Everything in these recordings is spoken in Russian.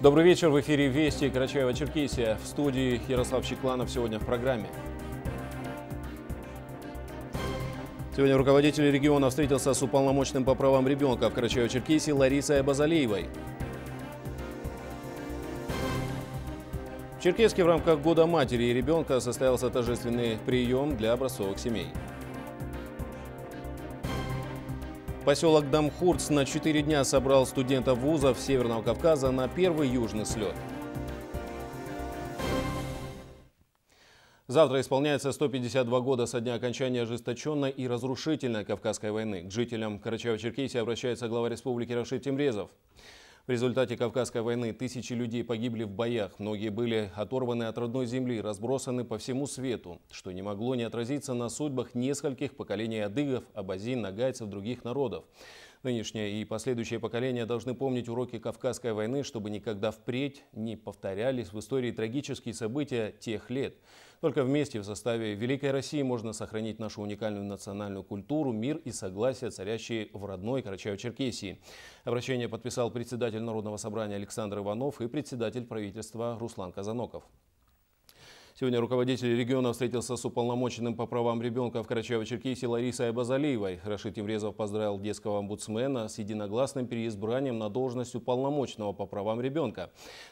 Добрый вечер. В эфире «Вести» Карачаева-Черкесия. В студии Ярослав Чекланов сегодня в программе. Сегодня руководитель региона встретился с уполномоченным по правам ребенка в Карачаево-Черкесии Ларисой Базалеевой. В Черкеске в рамках Года матери и ребенка состоялся торжественный прием для образцовых семей. Поселок Дамхурц на 4 дня собрал студентов вузов Северного Кавказа на первый южный слет. Завтра исполняется 152 года со дня окончания ожесточенной и разрушительной Кавказской войны. К жителям Карачаево-Черкесии обращается глава республики Рашид Тимрезов. В результате Кавказской войны тысячи людей погибли в боях, многие были оторваны от родной земли, разбросаны по всему свету, что не могло не отразиться на судьбах нескольких поколений адыгов, абазин, нагайцев, других народов. Нынешнее и последующие поколения должны помнить уроки Кавказской войны, чтобы никогда впредь не повторялись в истории трагические события тех лет. Только вместе в составе Великой России можно сохранить нашу уникальную национальную культуру, мир и согласие, царящие в родной Карачаево-Черкесии. Обращение подписал председатель Народного собрания Александр Иванов и председатель правительства Руслан Казаноков. Сегодня руководитель региона встретился с уполномоченным по правам ребенка в Карачаево-Черкесии Ларисой Абазалиевой. Рашид Имрезов поздравил детского омбудсмена с единогласным переизбранием на должность уполномоченного по правам ребенка.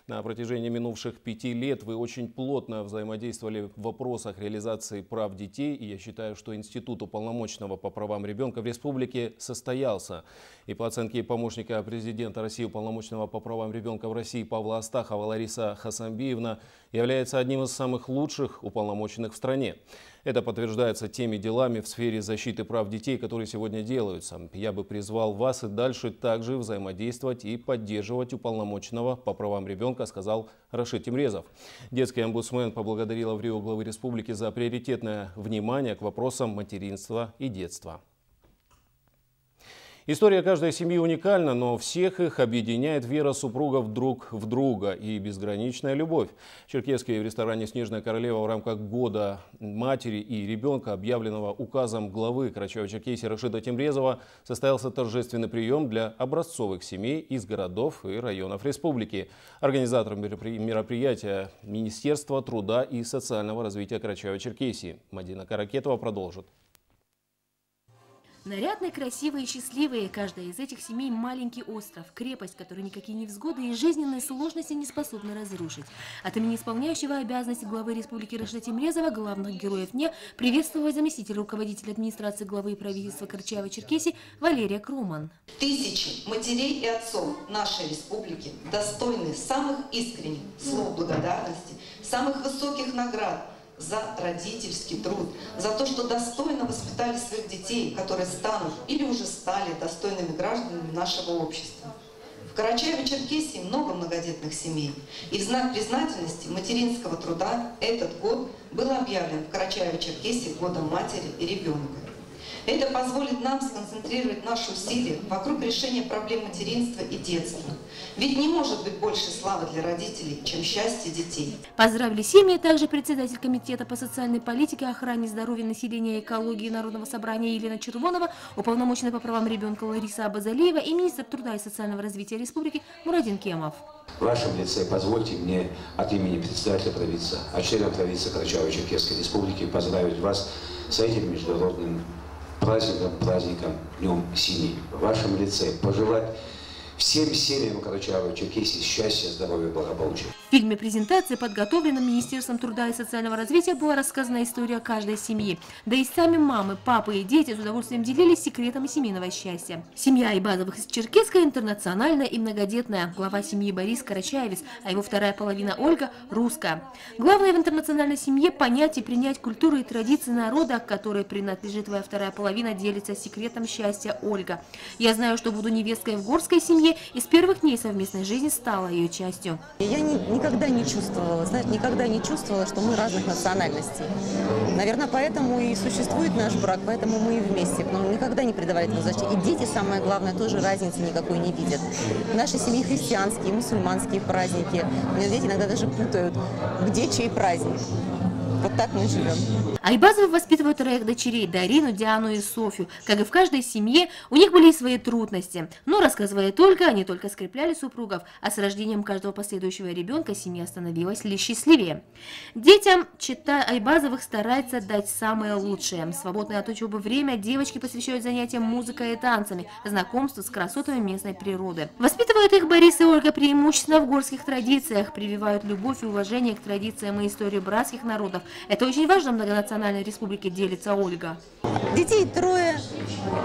На протяжении минувших пяти лет вы очень плотно взаимодействовали в вопросах реализации прав детей, и я считаю, что институт уполномоченного по правам ребенка в республике состоялся. И по оценке помощника президента России уполномоченного по правам ребенка в России Павла Астахова Лариса Хасамбиевна является одним из самых лучших уполномоченных в стране. Это подтверждается теми делами в сфере защиты прав детей, которые сегодня делаются. Я бы призвал вас и дальше также взаимодействовать и поддерживать уполномоченного по правам ребенка, сказал Рашид Тимрезов. Детский омбудсмен поблагодарил в главы республики за приоритетное внимание к вопросам материнства и детства. История каждой семьи уникальна, но всех их объединяет вера супругов друг в друга и безграничная любовь. В Черкеске в ресторане «Снежная королева» в рамках года матери и ребенка, объявленного указом главы Карачаева-Черкесии Рашида Темрезова, состоялся торжественный прием для образцовых семей из городов и районов республики. Организатором мероприятия – Министерство труда и социального развития Карачаева-Черкесии. Мадина Каракетова продолжит. Нарядные, красивые и счастливые, каждая из этих семей маленький остров, крепость, которую никакие невзгоды и жизненные сложности не способны разрушить. От имени исполняющего обязанности главы Республики Рашида Тимрезова, главных героев дня, приветствовал заместитель руководителя администрации главы правительства Карчаева-Черкесии Валерия Круман. Тысячи матерей и отцов нашей республики достойны самых искренних слов благодарности, самых высоких наград – за родительский труд, за то, что достойно воспитали своих детей, которые станут или уже стали достойными гражданами нашего общества. В Карачаево-Черкесии много многодетных семей, и в знак признательности материнского труда этот год был объявлен в Карачаево-Черкесии годом матери и ребенка. Это позволит нам сконцентрировать наши усилия вокруг решения проблем материнства и детства. Ведь не может быть больше славы для родителей, чем счастье детей. Поздравили семьи также председатель Комитета по социальной политике, охране здоровья населения и экологии Народного собрания Елена Червонова, уполномоченная по правам ребенка Лариса Абазалиева и министр труда и социального развития республики Мурадин Кемов. В вашем лице позвольте мне от имени председателя правительства, от члена правительства Карачаево-Черкесской республики поздравить вас с этим международным праздником, праздником Днем Семьи. В вашем лице пожелать всем семьям Карачаева-Черкесии счастья, здоровья, благополучия. В фильме презентации, подготовленном Министерством труда и социального развития, была рассказана история каждой семьи. Да и сами мамы, папы и дети с удовольствием делились секретами семейного счастья. Семья Айбазовых из Черкесска интернациональная и многодетная. Глава семьи Борис Карачаевец, а его вторая половина Ольга – русская. Главное в интернациональной семье – понять и принять культуру и традиции народа, к которой принадлежит твоя вторая половина, делится секретом счастья Ольга. Я знаю, что буду невесткой в горской семье, семье и с первых дней совместной жизни стала ее частью. Я не, никогда не чувствовала, знаете, никогда не чувствовала, что мы разных национальностей. Наверное, поэтому и существует наш брак, поэтому мы и вместе. Но никогда не придавали этому значения. И дети, самое главное, тоже разницы никакой не видят. В нашей семье христианские, мусульманские праздники. У меня дети иногда даже путают, где чей праздник. Вот так мы живем. Айбазовы воспитывают троих дочерей – Дарину, Диану и Софью. Как и в каждой семье, у них были и свои трудности. Но, рассказывая только, они только скрепляли супругов, а с рождением каждого последующего ребенка семья становилась лишь счастливее. Детям, чита Айбазовых, старается дать самое лучшее. Свободное от учебы время девочки посвящают занятиям музыкой и танцами, знакомству с красотами местной природы. Воспитывают их Борис и Ольга преимущественно в горских традициях, прививают любовь и уважение к традициям и истории братских народов. Это очень важно в многонациональной республике, делится Ольга. Детей трое,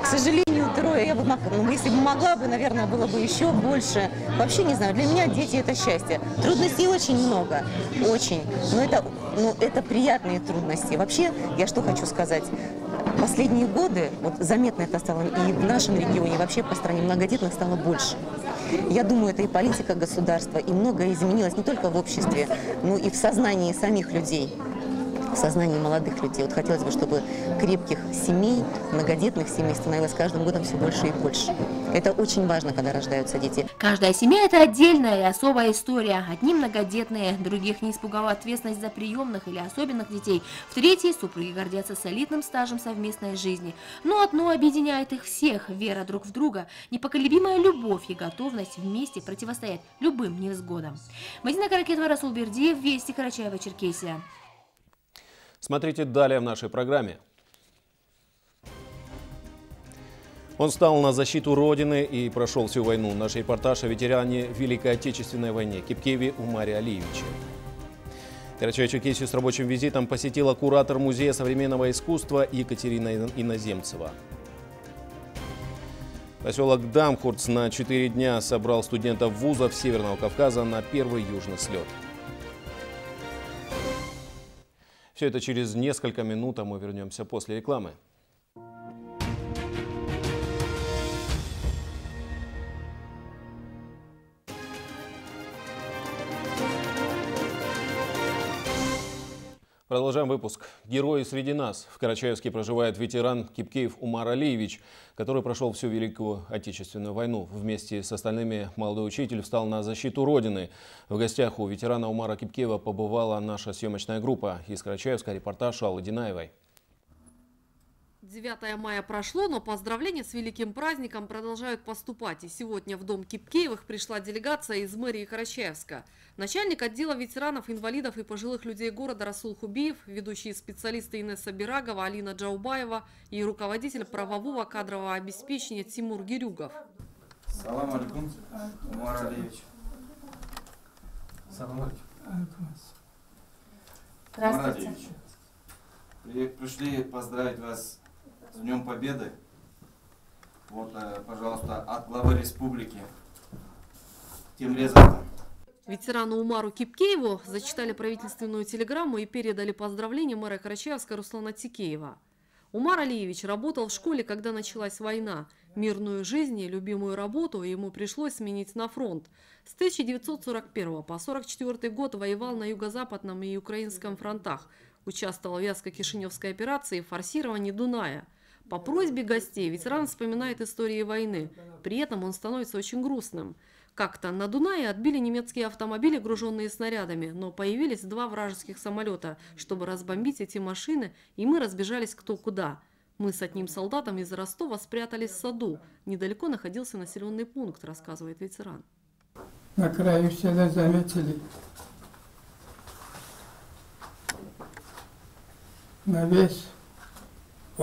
к сожалению, трое. Я бы ну, если бы могла бы, наверное, было бы еще больше. Вообще не знаю, для меня дети это счастье. Трудностей очень много, очень. Но это, ну, это приятные трудности. Вообще, я что хочу сказать. Последние годы, вот заметно это стало и в нашем регионе, и вообще по стране многодетных стало больше. Я думаю, это и политика государства, и многое изменилось не только в обществе, но и в сознании самих людей в сознании молодых людей. Вот хотелось бы, чтобы крепких семей, многодетных семей становилось каждым годом все больше и больше. Это очень важно, когда рождаются дети. Каждая семья – это отдельная и особая история. Одни многодетные, других не испугала ответственность за приемных или особенных детей. В третьей супруги гордятся солидным стажем совместной жизни. Но одно объединяет их всех – вера друг в друга, непоколебимая любовь и готовность вместе противостоять любым невзгодам. Мадина Каракетова, Расул Бердиев, Вести, Карачаева, Черкесия. Смотрите далее в нашей программе. Он стал на защиту Родины и прошел всю войну. Наш репортаж о ветеране Великой Отечественной войне Кипкеве Умаре Алиевиче. Карачаево-Черкесию с рабочим визитом посетила куратор Музея современного искусства Екатерина Иноземцева. Поселок Дамхурц на 4 дня собрал студентов вузов Северного Кавказа на первый южный слет. Все это через несколько минут, а мы вернемся после рекламы. Продолжаем выпуск. Герои среди нас. В Карачаевске проживает ветеран Кипкеев Умар Алиевич, который прошел всю Великую Отечественную войну. Вместе с остальными молодой учитель встал на защиту Родины. В гостях у ветерана Умара Кипкеева побывала наша съемочная группа. Из Карачаевска репортаж Аллы Динаевой. 9 мая прошло, но поздравления с великим праздником продолжают поступать. И сегодня в дом Кипкеевых пришла делегация из мэрии Карачаевска. Начальник отдела ветеранов, инвалидов и пожилых людей города Расул Хубиев, ведущие специалисты Инесса Бирагова, Алина Джаубаева и руководитель правового кадрового обеспечения Тимур Гирюгов. Салам алейкум, Умар Алиевич. Салам алейкум. Здравствуйте. Пришли поздравить вас с Днем Победы. Вот, э, пожалуйста, от главы республики Тимрезова. Ветерану Умару Кипкееву зачитали правительственную телеграмму и передали поздравления мэра Карачаевска Руслана Тикеева. Умар Алиевич работал в школе, когда началась война. Мирную жизнь и любимую работу ему пришлось сменить на фронт. С 1941 по 1944 год воевал на юго-западном и украинском фронтах. Участвовал в Вятско-Кишиневской операции форсирования Дуная – по просьбе гостей ветеран вспоминает истории войны. При этом он становится очень грустным. Как-то на Дунае отбили немецкие автомобили, груженные снарядами, но появились два вражеских самолета, чтобы разбомбить эти машины, и мы разбежались кто куда. Мы с одним солдатом из Ростова спрятались в саду. Недалеко находился населенный пункт, рассказывает ветеран. На краю села заметили навес,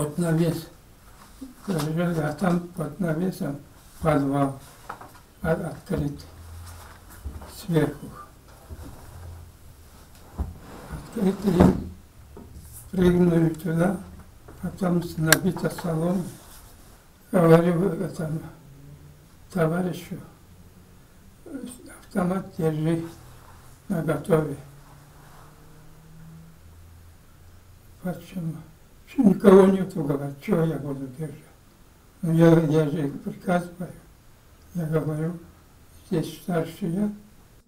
вот навес а там под навесом подвал открыт сверху. Открыли, прыгнули туда, потом набита солома. Говорю этому товарищу, автомат держи на готове. Почему? Никого нету, говорят, что я буду держать? Ну, я, я же приказываю. Я говорю, здесь старший я.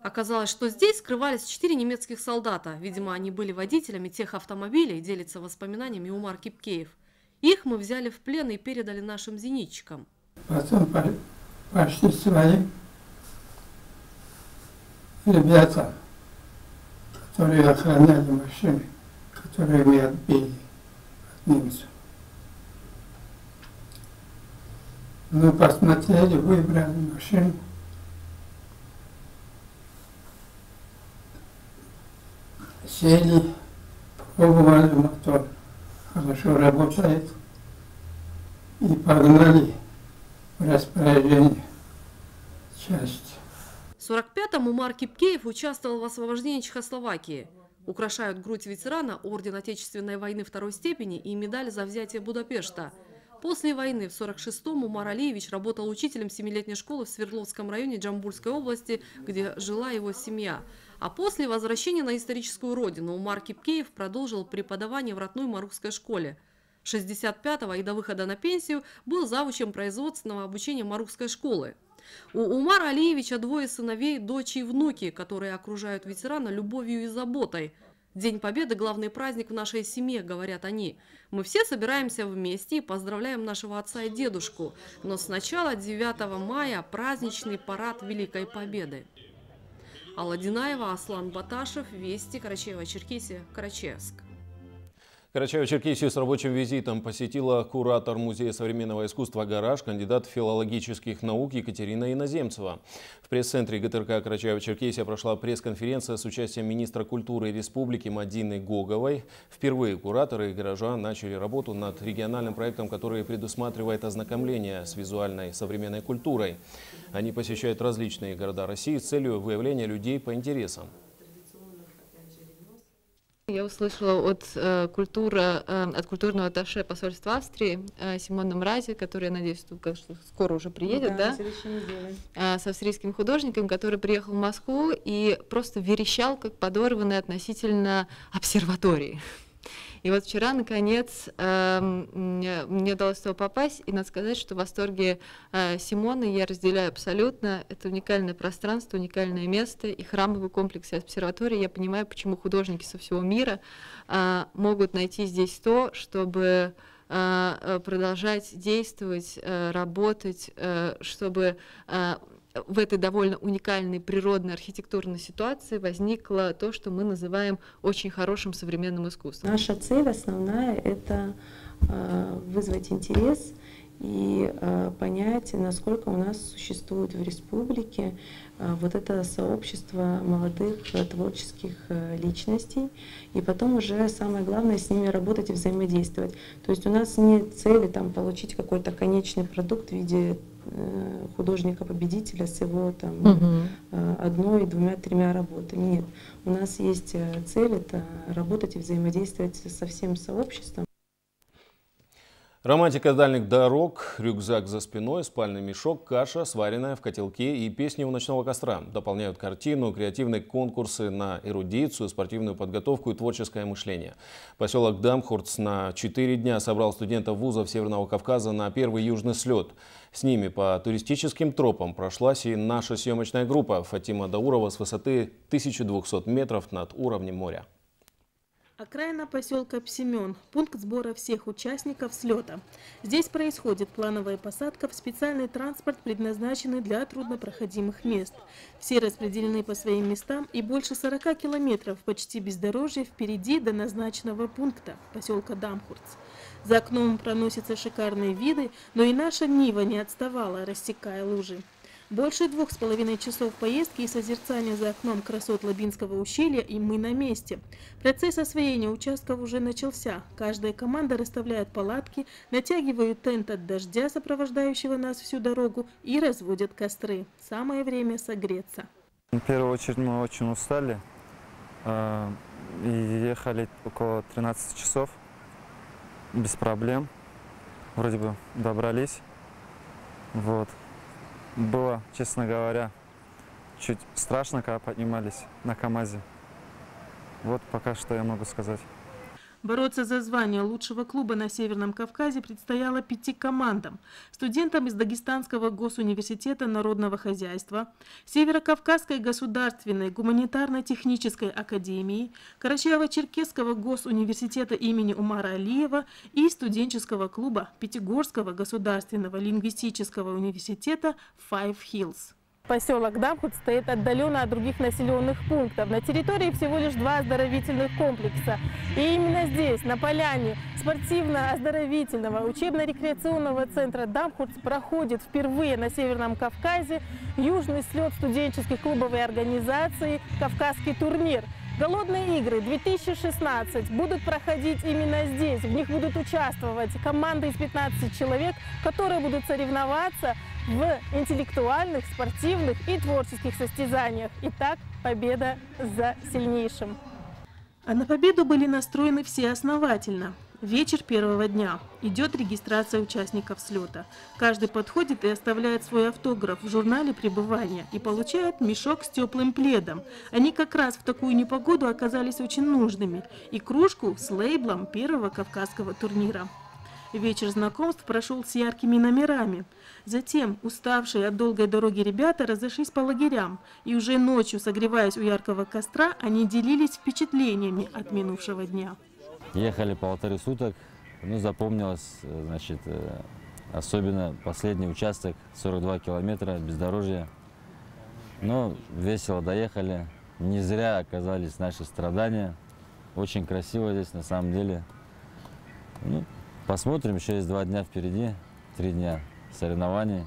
Оказалось, что здесь скрывались четыре немецких солдата. Видимо, они были водителями тех автомобилей, делится воспоминаниями Умар Кипкеев. Их мы взяли в плен и передали нашим зенитчикам. Потом пошли свои ребята, которые охраняли машины, которые мы отбили немцев. Ну, посмотрели, выбрали машину. Сели, пробовали мотор, хорошо работает. И погнали в распоряжение части. В 45-м Умар Кипкеев участвовал в освобождении Чехословакии. Украшают грудь ветерана Орден Отечественной войны второй степени и медаль за взятие Будапешта. После войны в 46-м Умар Алиевич работал учителем семилетней школы в Свердловском районе Джамбульской области, где жила его семья. А после возвращения на историческую родину Умар Кипкеев продолжил преподавание в родной Марухской школе. 65-го и до выхода на пенсию был завучем производственного обучения Марухской школы. У Умара Алиевича двое сыновей, дочь и внуки, которые окружают ветерана любовью и заботой. День Победы – главный праздник в нашей семье, говорят они. Мы все собираемся вместе и поздравляем нашего отца и дедушку. Но сначала 9 мая – праздничный парад Великой Победы. Алла Динаева, Аслан Баташев, Вести, Карачаево-Черкесия, Карачаевск. Карачаево-Черкесию с рабочим визитом посетила куратор Музея современного искусства «Гараж», кандидат филологических наук Екатерина Иноземцева. В пресс-центре ГТРК Карачаево-Черкесия прошла пресс-конференция с участием министра культуры Республики Мадины Гоговой. Впервые кураторы «Гаража» начали работу над региональным проектом, который предусматривает ознакомление с визуальной современной культурой. Они посещают различные города России с целью выявления людей по интересам. Я услышала от, э, культура, э, от культурного атташе посольства Австрии э, Симона Мрази, который, я надеюсь, тут, конечно, скоро уже приедет, да? да? Э, с австрийским художником, который приехал в Москву и просто верещал, как подорванный относительно обсерватории. И вот вчера, наконец, э, мне удалось туда попасть, и надо сказать, что в восторге э, Симона я разделяю абсолютно. Это уникальное пространство, уникальное место, и храмовый комплекс и обсерватория. Я понимаю, почему художники со всего мира э, могут найти здесь то, чтобы э, продолжать действовать, работать, чтобы в этой довольно уникальной природной архитектурной ситуации возникло то, что мы называем очень хорошим современным искусством. Наша цель основная — это э, вызвать интерес и э, понять, насколько у нас существует в республике э, вот это сообщество молодых творческих личностей, и потом уже самое главное с ними работать и взаимодействовать. То есть у нас нет цели там, получить какой-то конечный продукт в виде художника-победителя с его там угу. одной, двумя, тремя работами. Нет, у нас есть э, цель это работать и взаимодействовать со всем сообществом. Романтика дальних дорог, рюкзак за спиной, спальный мешок, каша, сваренная в котелке и песни у ночного костра. Дополняют картину, креативные конкурсы на эрудицию, спортивную подготовку и творческое мышление. Поселок Дамхурц на 4 дня собрал студентов вузов Северного Кавказа на первый южный слет. С ними по туристическим тропам прошлась и наша съемочная группа Фатима Даурова с высоты 1200 метров над уровнем моря. Окраина поселка Псемен – пункт сбора всех участников слета. Здесь происходит плановая посадка в специальный транспорт, предназначенный для труднопроходимых мест. Все распределены по своим местам и больше 40 километров почти бездорожья впереди до назначенного пункта – поселка Дамхурц. За окном проносятся шикарные виды, но и наша Нива не отставала, рассекая лужи. Больше двух с половиной часов поездки и созерцания за окном красот Лабинского ущелья, и мы на месте. Процесс освоения участков уже начался. Каждая команда расставляет палатки, натягивают тент от дождя, сопровождающего нас всю дорогу, и разводят костры. Самое время согреться. В первую очередь мы очень устали. Э, и ехали около 13 часов без проблем. Вроде бы добрались. Вот. Было, честно говоря, чуть страшно, когда поднимались на КАМАЗе. Вот пока что я могу сказать. Бороться за звание лучшего клуба на Северном Кавказе предстояло пяти командам. Студентам из Дагестанского госуниверситета народного хозяйства, Северокавказской государственной гуманитарно-технической академии, Карачаево-Черкесского госуниверситета имени Умара Алиева и студенческого клуба Пятигорского государственного лингвистического университета Five Hills. Поселок Дамхут стоит отдаленно от других населенных пунктов. На территории всего лишь два оздоровительных комплекса. И именно здесь, на поляне спортивно-оздоровительного учебно-рекреационного центра Дамхут проходит впервые на Северном Кавказе южный слет студенческих клубов и организаций «Кавказский турнир». Голодные игры 2016 будут проходить именно здесь. В них будут участвовать команды из 15 человек, которые будут соревноваться в интеллектуальных, спортивных и творческих состязаниях. Итак, победа за сильнейшим. А на победу были настроены все основательно. Вечер первого дня. Идет регистрация участников слета. Каждый подходит и оставляет свой автограф в журнале пребывания и получает мешок с теплым пледом. Они как раз в такую непогоду оказались очень нужными. И кружку с лейблом первого кавказского турнира. Вечер знакомств прошел с яркими номерами. Затем, уставшие от долгой дороги ребята разошлись по лагерям, и уже ночью, согреваясь у яркого костра, они делились впечатлениями от минувшего дня. Ехали полторы суток, ну, запомнилось, значит, э, особенно последний участок, 42 километра бездорожья. Но весело доехали, не зря оказались наши страдания. Очень красиво здесь на самом деле. Ну, Посмотрим, еще есть два дня впереди, три дня соревнований,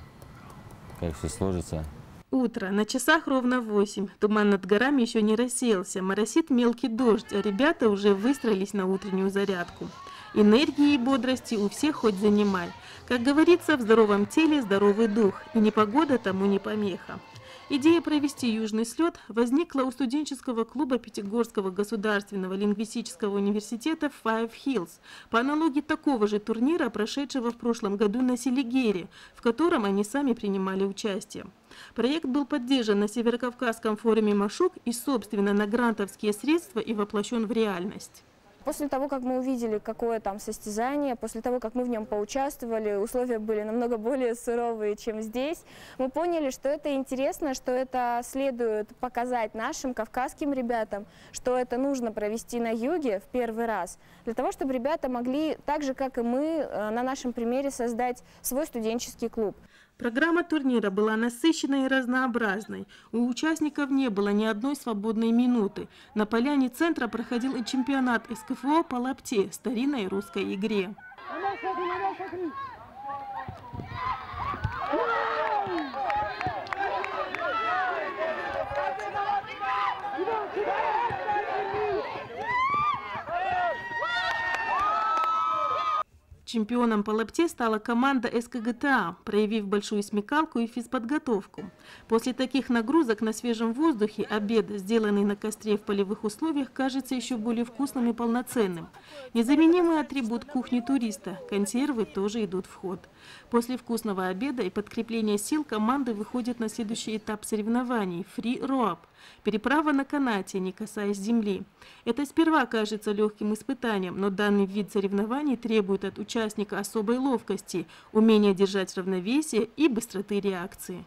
как все сложится. Утро. На часах ровно восемь. Туман над горами еще не рассеялся. Моросит мелкий дождь, а ребята уже выстроились на утреннюю зарядку. Энергии и бодрости у всех хоть занимай. Как говорится, в здоровом теле здоровый дух, и непогода тому не помеха. Идея провести южный слет возникла у студенческого клуба Пятигорского государственного лингвистического университета Five Hills по аналогии такого же турнира, прошедшего в прошлом году на Селигере, в котором они сами принимали участие. Проект был поддержан на Северокавказском форуме «Машук» и, собственно, на грантовские средства и воплощен в реальность. После того, как мы увидели, какое там состязание, после того, как мы в нем поучаствовали, условия были намного более суровые, чем здесь, мы поняли, что это интересно, что это следует показать нашим кавказским ребятам, что это нужно провести на юге в первый раз, для того, чтобы ребята могли, так же, как и мы, э, на нашем примере создать свой студенческий клуб. Программа турнира была насыщенной и разнообразной. У участников не было ни одной свободной минуты. На поляне центра проходил и чемпионат СКФО по лапте, старинной русской игре. Чемпионом по лапте стала команда СКГТА, проявив большую смекалку и физподготовку. После таких нагрузок на свежем воздухе обед, сделанный на костре в полевых условиях, кажется еще более вкусным и полноценным. Незаменимый атрибут кухни туриста – консервы тоже идут в ход. После вкусного обеда и подкрепления сил команды выходят на следующий этап соревнований – фри-роап – переправа на канате, не касаясь земли. Это сперва кажется легким испытанием, но данный вид соревнований требует от участника особой ловкости, умения держать равновесие и быстроты реакции.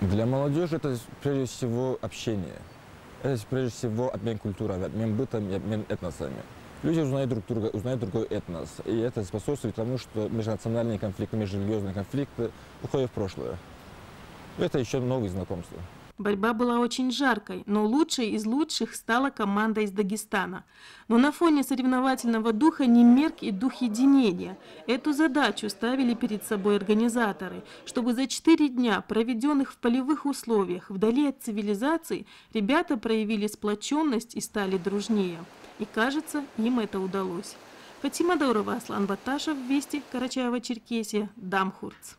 Для молодежи это прежде всего общение. Это прежде всего обмен культурой, обмен бытом и обмен этносами. Люди узнают друг друга, узнают другой этнос. И это способствует тому, что межнациональные конфликты, межрелигиозные конфликты уходят в прошлое. Это еще новые знакомства. Борьба была очень жаркой, но лучшей из лучших стала команда из Дагестана. Но на фоне соревновательного духа не мерк и дух единения. Эту задачу ставили перед собой организаторы, чтобы за четыре дня, проведенных в полевых условиях, вдали от цивилизации, ребята проявили сплоченность и стали дружнее. И кажется, им это удалось. Фатима Даурова, Аслан Баташев, Вести, Карачаева-Черкесия, Дамхурц.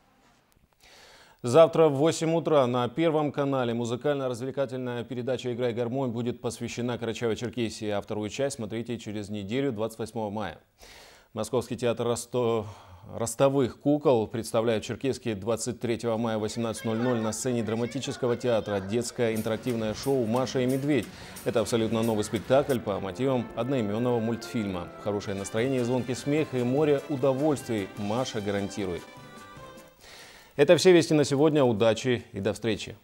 Завтра в 8 утра на Первом канале музыкально-развлекательная передача «Играй гармонь» будет посвящена Карачаево-Черкесии, а вторую часть смотрите через неделю, 28 мая. Московский театр Росто... ростовых кукол представляет Черкесский 23 мая 18.00 на сцене драматического театра детское интерактивное шоу «Маша и медведь». Это абсолютно новый спектакль по мотивам одноименного мультфильма. Хорошее настроение, звонкий смех и море удовольствий Маша гарантирует. Это все вести на сегодня. Удачи и до встречи.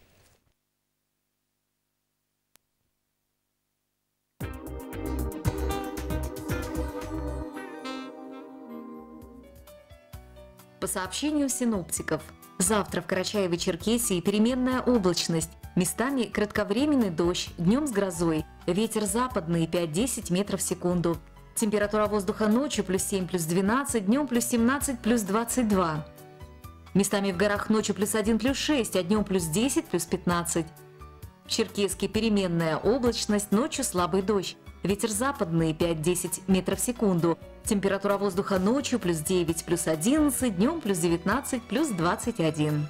По сообщению синоптиков, Завтра в Карачаево-Черкесии переменная облачность. Местами кратковременный дождь, днем с грозой. Ветер западный 5-10 метров в секунду. Температура воздуха ночью плюс 7, плюс 12, днем плюс 17, плюс 22. Местами в горах ночью плюс 1, плюс 6, а днем плюс 10, плюс 15. В Черкеске переменная облачность, ночью слабый дождь. Ветер западный 5-10 метров в секунду. Температура воздуха ночью плюс 9, плюс 11, днем плюс 19, плюс 21.